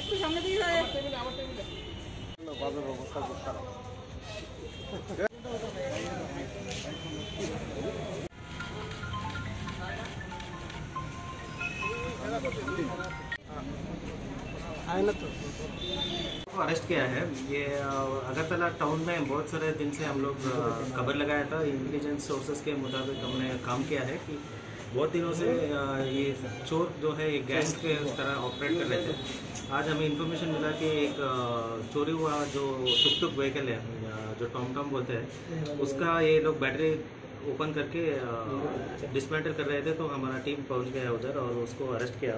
একটু সামনে দিকে বাজে ব্যবস্থা করতে হবে को अरेस्ट किया है। ये अगरतला टाउन में बहुत सारे दिन से हम लोग खबर लगाया था। इंटेलिजेंस सोर्सेज के मुताबिक हमने काम किया है कि बहुत दिनों से ये चोर जो है, ये गैंग के तरह ऑपरेट कर रहे थे। आज हमें इन्फॉर्मेशन मिला कि एक चोरी हुआ जो टुक टुक व्हीकल है जो टॉम टॉम बोलते हैं, उसका ये लोग बैटरी ओपन करके डिसमेंटल कर रहे थे। तो हमारा टीम पहुँच गया उधर और उसको अरेस्ट किया।